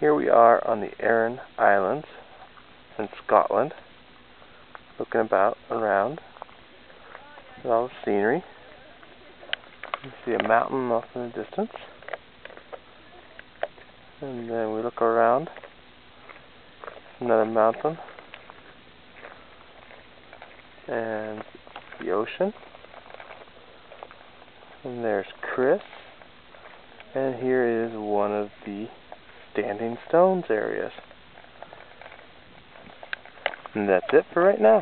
Here we are on the Arran Islands in Scotland, looking about around at all the scenery. You see a mountain off in the distance. And then we look around, another mountain, and the ocean. And there's Chris, and here is one of the Standing Stones areas. And that's it for right now.